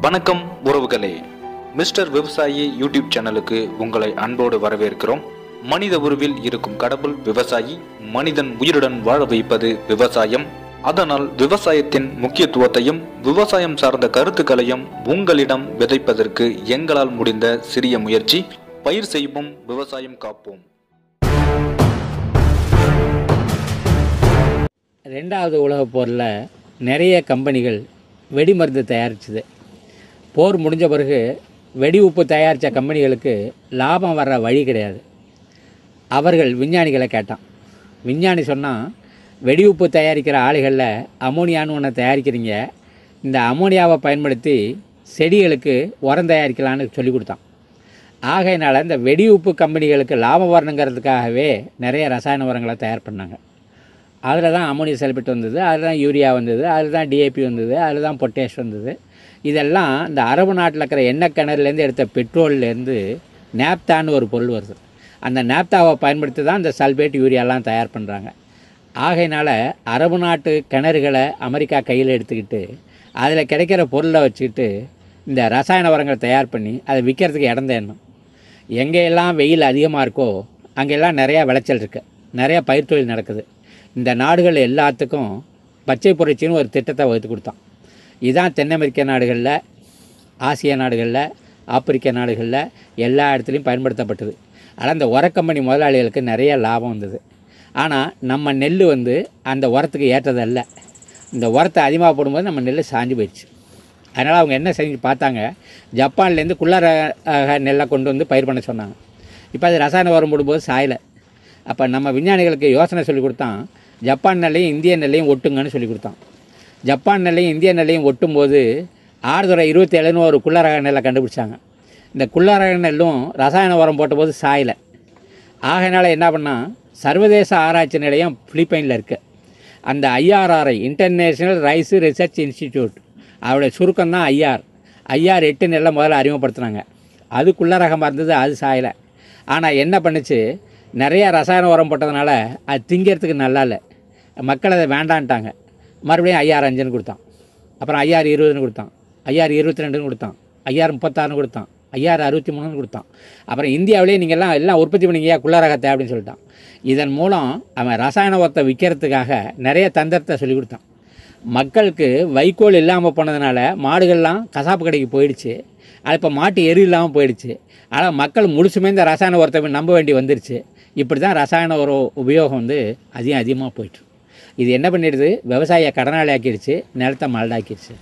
வணக்கம் உறவுகளே. மிஸ்டர் விவசாயி யூடியூப் சேனலுக்கு உங்களை அன்போடு வரவேற்கிறோம். மனித உருவில் இருக்கும் கடவுள் விவசாயி மனிதன் உயிருடன் வாழ வைப்பது விவசாயம். அதனால் விவசாயத்தின் முக்கியத்துவத்தையும் விவசாயம் சார்ந்த கருத்துக்களையும் உங்களிடம் விதைப்பதற்கு எங்களால் முடிந்த சிறிய முயற்சி பயிர் செய்வோம் விவசாயம் காப்போம். ரெண்டாவது உலகப் போரில் நிறைய கம்பெனிகள் வெடிமருந்து தயாரிச்சுது. போர் முடிஞ்ச பிறகு வெடி உப்பு தயாரித்த கம்பெனிகளுக்கு லாபம் வர்ற வழி கிடையாது. அவர்கள் விஞ்ஞானிகளை கேட்டான். விஞ்ஞானி சொன்னான் வெடி உப்பு தயாரிக்கிற ஆலைகளில் அமோனியான்னு ஒன்று தயாரிக்கிறீங்க. இந்த அமோனியாவை பயன்படுத்தி செடிகளுக்கு உரம் தயாரிக்கலான்னு சொல்லி கொடுத்தான். ஆகையினால் இந்த வெடி உப்பு கம்பெனிகளுக்கு லாபம் வரணுங்கிறதுக்காகவே நிறைய ரசாயன உரங்களை தயார் பண்ணாங்க. அதில் தான் அமோனியம் சல்பேட் வந்தது அதில் தான் யூரியா வந்தது அதில் தான் டிஏபி வந்தது அதில் தான் பொட்டேஷ் வந்தது. இதெல்லாம் இந்த அரபு நாட்டில் இருக்கிற எண்ணெய் கிணறுலேருந்து எடுத்த பெட்ரோல்லேருந்து நேப்தான்னு ஒரு பொருள் வருது. அந்த நேப்தாவை பயன்படுத்தி தான் இந்த சல்பேட் யூரியாலாம் தயார் பண்ணுறாங்க ஆகையினால் அரபு நாட்டு கிணறுகளை அமெரிக்கா கையில் எடுத்துக்கிட்டு அதில் கிடைக்கிற பொருளை வச்சுக்கிட்டு இந்த ரசாயன உரங்களை தயார் பண்ணி அதை விற்கிறதுக்கு இடம் தேடணும். எங்கெல்லாம் வெயில் அதிகமாக இருக்கோ அங்கெல்லாம் நிறையா விளைச்சல் இருக்குது நிறையா பயிர் தொழில் நடக்குது. இந்த நாடுகள் எல்லாத்துக்கும் பச்சை புரட்சின்னு ஒரு திட்டத்தை வகுத்து கொடுத்தான். இதுதான் தென் அமெரிக்க நாடுகளில் ஆசிய நாடுகளில் ஆப்பிரிக்க நாடுகளில் எல்லா இடத்துலையும் பயன்படுத்தப்பட்டது. ஆனால் இந்த உர கம்பெனி முதலாளிகளுக்கு நிறைய லாபம் வந்தது. ஆனால் நம்ம நெல் வந்து அந்த உரத்துக்கு ஏற்றதல்ல. இந்த உரத்தை அதிகமாக போடும்போது நம்ம நெல் சாஞ்சு போயிடுச்சு. அதனால் அவங்க என்ன செஞ்சு பார்த்தாங்க ஜப்பான்லேருந்து குள்ளார நெல்லை கொண்டு வந்து பயிர் பண்ண சொன்னாங்க. இப்போ அது ரசாயன உரம் போடும்போது சாயலை. அப்போ நம்ம விஞ்ஞானிகளுக்கு யோசனை சொல்லி கொடுத்தான் ஜப்பான் நிலையும் இந்திய நிலையும் ஒட்டுங்கன்னு சொல்லி கொடுத்தான். ஜப்பான் நெல்லையும் இந்திய நிலையும் ஒட்டும்போது ஆறுதுறை இருபத்தேழுன்னு ஒரு குள்ளரக நெல்லை கண்டுபிடிச்சாங்க. இந்த குள்ளரக நெல்லும் ரசாயன உரம் போட்டபோது சாயலை. ஆகையினால் என்ன பண்ணால் சர்வதேச ஆராய்ச்சி நிலையம் பிலிப்பைனில் இருக்குது அந்த IRRI international rice research institute அவருடைய சுருக்கம் தான் ஐஆர். ஐஆர் எட்டு நெல்லை முதல்ல அறிமுகப்படுத்துனாங்க. அது குள்ளரகமாக இருந்தது அது சாயலை. ஆனால் என்ன பண்ணுச்சு நிறைய ரசாயன உரம் போட்டதுனால அது திங்கிறதுக்கு நல்லா இல்லை. மக்கள் அதை வேண்டான்ட்டாங்க. மறுபடியும் ஐயாறு அஞ்சுன்னு கொடுத்தான். அப்புறம் ஐயாறு இருபதுன்னு கொடுத்தான். ஐயாறு இருபத்தி ரெண்டுன்னு கொடுத்தான். ஐயாறு முப்பத்தாறுன்னு கொடுத்தான். ஐஆர் அறுபத்தி மூணுன்னு கொடுத்தான். அப்புறம் இந்தியாவிலேயே நீங்கள் எல்லாம் எல்லாம் உற்பத்தி பண்ணிங்க குள்ளரகத்தை அப்படின்னு சொல்லிட்டான். இதன் மூலம் அவன் ரசாயன உரத்தை விற்கிறதுக்காக நிறைய தந்திரத்தை சொல்லி கொடுத்தான். மக்களுக்கு வைக்கோல் இல்லாமல் போனதுனால மாடுகள்லாம் கசாப்பு கடைக்கு போயிடுச்சு. அது இப்போ மாட்டு எரு இல்லாமல் போயிடுச்சு. ஆனால் மக்கள் முழுசுமே இந்த ரசாயன உரத்தை நம்ப வேண்டி வந்துருச்சு. இப்படி தான் ரசாயன உரம் உபயோகம் வந்து அதிகம் அதிகமாக போயிட்டு இது என்ன பண்ணிடுது? விவசாய கடனாளி ஆக்கிடுச்சு நிலத்தை மலடாக்கிடுச்சு